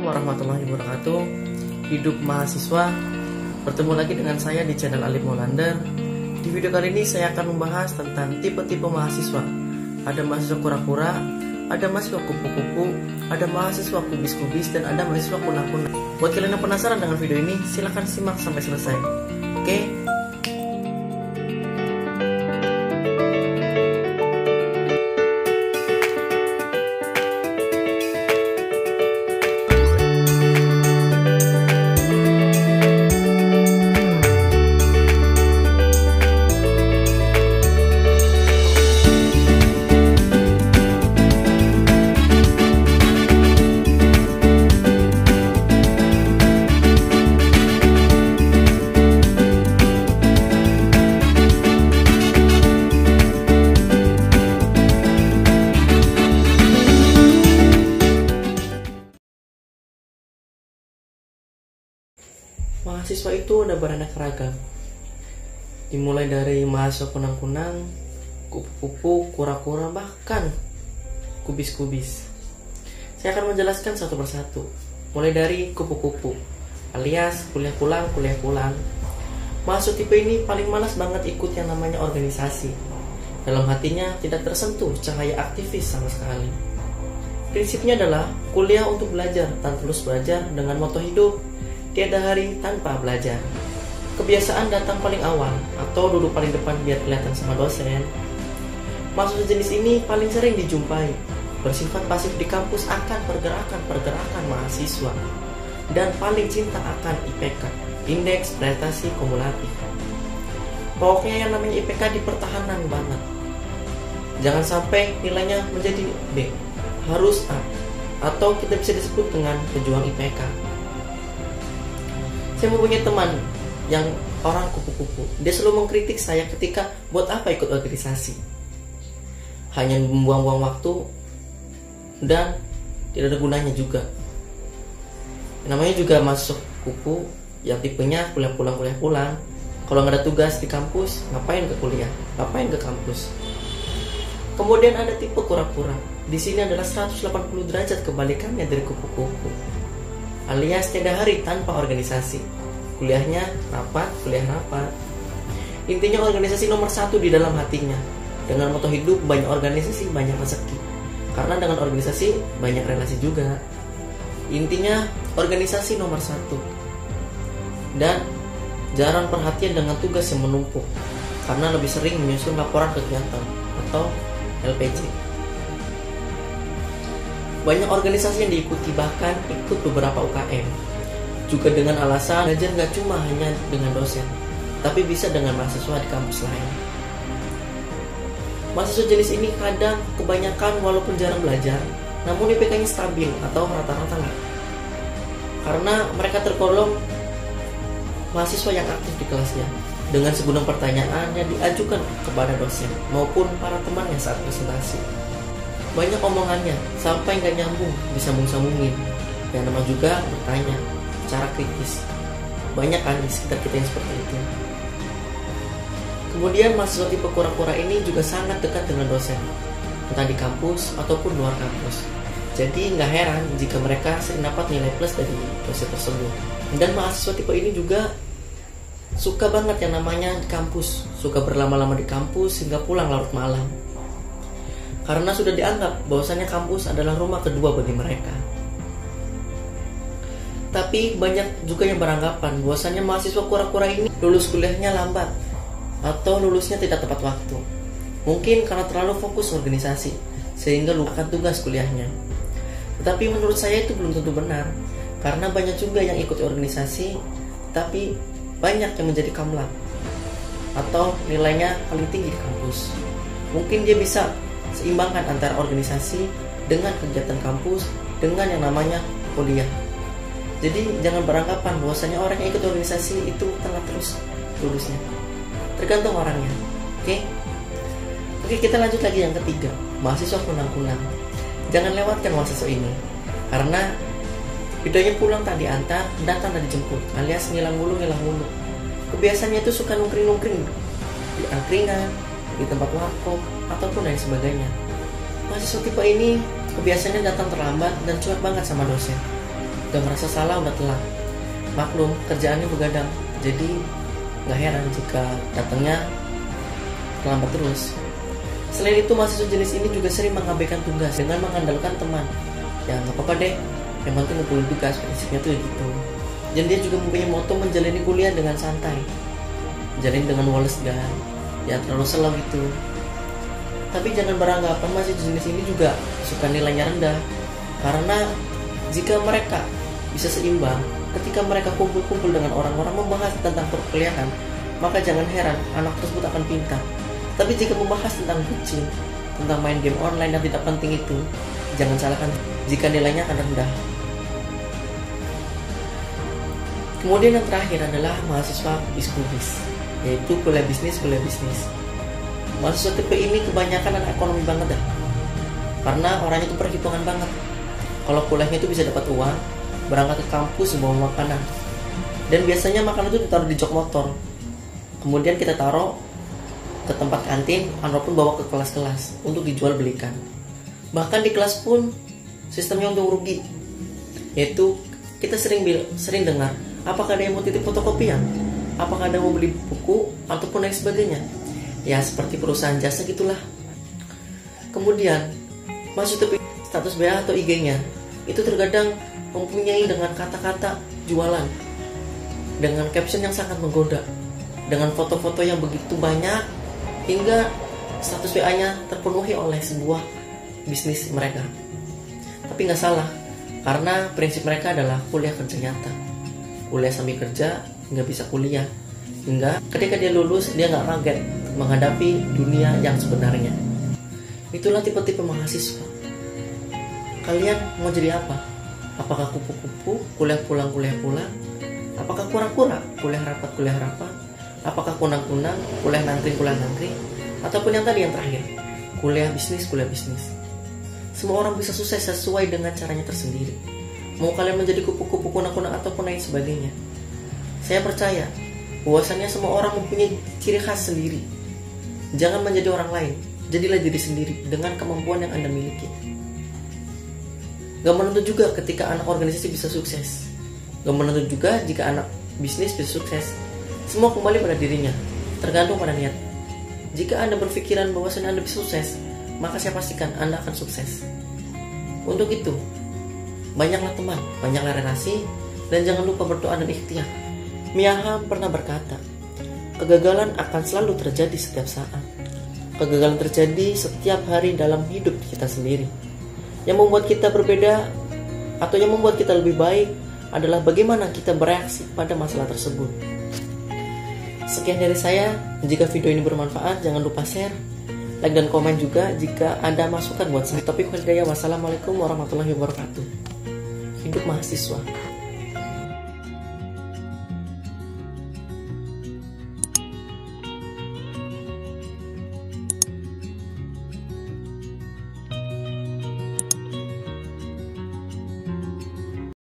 Assalamualaikum warahmatullahi wabarakatuh. Hidup mahasiswa Bertemu lagi dengan saya di channel Alif Molander Di video kali ini saya akan membahas tentang tipe-tipe mahasiswa. Ada mahasiswa kura-kura Ada mahasiswa kupu-kupu Ada mahasiswa kubis-kubis Dan ada mahasiswa kunang-kunang Buat kalian yang penasaran dengan video ini Silahkan simak sampai selesai. Oke Mahasiswa itu ada beraneka ragam. Dimulai dari mahasiswa kunang-kunang Kupu-kupu, kura-kura, bahkan kubis-kubis. Saya akan menjelaskan satu persatu. Mulai dari kupu-kupu Alias kuliah pulang, kuliah pulang. Mahasiswa tipe ini paling malas banget ikut yang namanya organisasi. Dalam hatinya tidak tersentuh cahaya aktivis sama sekali. Prinsipnya adalah kuliah untuk belajar dan terus belajar dengan moto hidup tiada hari tanpa belajar. Kebiasaan datang paling awal atau duduk paling depan biar kelihatan sama dosen. Mahasiswa jenis ini paling sering dijumpai, bersifat pasif di kampus akan pergerakan-pergerakan mahasiswa, dan paling cinta akan IPK, Indeks Prestasi Kumulatif. Pokoknya yang namanya IPK di pertahanan banget. Jangan sampai nilainya menjadi B, harus A, atau kita bisa disebut dengan pejuang IPK saya mempunyai teman yang orang kupu-kupu. Dia selalu mengkritik saya ketika buat apa ikut organisasi. Hanya membuang-buang waktu dan tidak ada gunanya juga. Namanya juga masuk kupu yang tipenya kuliah pulang kuliah pulang. Kalau nggak ada tugas di kampus, ngapain ke kuliah? Ngapain ke kampus? Kemudian ada tipe kura-kura. Di sini adalah 180 derajat kebalikannya dari kupu-kupu alias tiada hari tanpa organisasi. Kuliahnya rapat, kuliah rapat. Intinya organisasi nomor satu di dalam hatinya. Dengan moto hidup banyak organisasi, banyak rezeki. Karena dengan organisasi banyak relasi juga. Intinya organisasi nomor satu. Dan jarang perhatian dengan tugas yang menumpuk. Karena lebih sering menyusun laporan kegiatan atau LPG. Banyak organisasi yang diikuti bahkan ikut beberapa UKM. Juga dengan alasan belajar nggak cuma hanya dengan dosen, tapi bisa dengan mahasiswa di kampus lain. Mahasiswa jenis ini kadang kebanyakan walaupun jarang belajar, namun IPK-nya stabil atau rata-rata lah. Karena mereka tergolong mahasiswa yang aktif di kelasnya dengan segudang pertanyaan yang diajukan kepada dosen maupun para temannya saat presentasi banyak omongannya. Sampai nggak nyambung? Disambung-sambungin yang nama juga bertanya secara kritis. Banyak kan di sekitar kita yang seperti itu. Kemudian mahasiswa tipe kura-kura ini juga sangat dekat dengan dosen. Entah di kampus ataupun luar kampus. Jadi nggak heran jika mereka sering dapat nilai plus dari dosen tersebut. Dan mahasiswa tipe ini juga suka banget yang namanya kampus. Suka berlama-lama di kampus hingga pulang larut malam karena sudah dianggap bahwasannya kampus adalah rumah kedua bagi mereka. Tapi banyak juga yang beranggapan bahwasannya mahasiswa kura-kura ini lulus kuliahnya lambat atau lulusnya tidak tepat waktu. Mungkin karena terlalu fokus organisasi sehingga lupakan tugas kuliahnya. Tetapi menurut saya itu belum tentu benar karena banyak juga yang ikut organisasi tapi banyak yang menjadi kamlat atau nilainya paling tinggi di kampus. Mungkin dia bisa seimbangkan antara organisasi dengan kegiatan kampus dengan yang namanya kuliah. Jadi jangan beranggapan bahwasanya orang yang ikut organisasi itu telah terus lulusnya. Tergantung orangnya. Oke? Oke, kita lanjut lagi yang ketiga, mahasiswa kunang-kunang. Jangan lewatkan mahasiswa ini karena bedanya pulang tak diantar, datang dan dijemput, alias ngilang mulu ngilang mulu. Kebiasaannya itu suka nungkring-nungkring di angkringan, di tempat warkop, ataupun lain sebagainya. Mahasiswa tipe ini kebiasaannya datang terlambat dan cuek banget sama dosen. Gak merasa salah udah telat. Maklum, kerjaannya begadang, jadi gak heran jika datangnya terlambat terus. Selain itu, mahasiswa jenis ini juga sering mengabaikan tugas dengan mengandalkan teman. Ya nggak apa-apa deh, yang penting ngumpulin tugas, prinsipnya tuh gitu. Dan dia juga mempunyai moto menjalani kuliah dengan santai. Jalin dengan wales dan ya terlalu slow gitu. Tapi jangan beranggapan masih jenis ini juga suka nilainya rendah. Karena jika mereka bisa seimbang ketika mereka kumpul-kumpul dengan orang-orang membahas tentang perkuliahan, maka jangan heran anak tersebut akan pintar. Tapi jika membahas tentang kucing, tentang main game online yang tidak penting itu, jangan salahkan jika nilainya akan rendah. Kemudian yang terakhir adalah mahasiswa bisnis, yaitu kuliah bisnis, kuliah bisnis. Mahasiswa tipe ini kebanyakan anak ekonomi banget dah. Karena orangnya itu perhitungan banget. Kalau kuliahnya itu bisa dapat uang, berangkat ke kampus membawa makanan. Dan biasanya makanan itu ditaruh di jok motor. Kemudian kita taruh ke tempat kantin ataupun bawa ke kelas-kelas untuk dijual belikan. Bahkan di kelas pun sistemnya untung rugi. Yaitu kita sering sering dengar, apakah ada yang mau titip fotokopian? Apakah yang mau beli buku ataupun lain sebagainya? Ya seperti perusahaan jasa gitulah. Kemudian masuk ke status BA atau IG-nya itu terkadang mempunyai dengan kata-kata jualan dengan caption yang sangat menggoda dengan foto-foto yang begitu banyak hingga status WA-nya terpenuhi oleh sebuah bisnis mereka. Tapi nggak salah, karena prinsip mereka adalah kuliah kerja nyata. Kuliah sambil kerja, nggak bisa kuliah. Hingga ketika dia lulus, dia nggak kaget menghadapi dunia yang sebenarnya. Itulah tipe-tipe mahasiswa. Kalian mau jadi apa? Apakah kupu-kupu, kuliah pulang, kuliah pulang? Apakah kura-kura, kuliah rapat, kuliah rapat? Apakah kunang-kunang, kuliah nangkring, kuliah nangkring? Ataupun yang tadi yang terakhir, kuliah bisnis, kuliah bisnis. Semua orang bisa sukses sesuai dengan caranya tersendiri. Mau kalian menjadi kupu-kupu kunang-kunang ataupun lain sebagainya. Saya percaya, bahwasannya semua orang mempunyai ciri khas sendiri Jangan menjadi orang lain, jadilah diri sendiri dengan kemampuan yang Anda miliki. Gak menentu juga ketika anak organisasi bisa sukses. Gak menentu juga jika anak bisnis bisa sukses. Semua kembali pada dirinya, tergantung pada niat. Jika Anda berpikiran bahwasanya Anda bisa sukses, maka saya pastikan Anda akan sukses. Untuk itu, banyaklah teman, banyaklah relasi, dan jangan lupa berdoa dan ikhtiar. Miyaha pernah berkata, Kegagalan akan selalu terjadi setiap saat. Kegagalan terjadi setiap hari dalam hidup kita sendiri. Yang membuat kita berbeda atau yang membuat kita lebih baik adalah bagaimana kita bereaksi pada masalah tersebut. Sekian dari saya. Jika video ini bermanfaat, jangan lupa share, like dan komen juga jika ada masukan buat saya. Topik Hidayah. Wassalamualaikum warahmatullahi wabarakatuh. Hidup mahasiswa.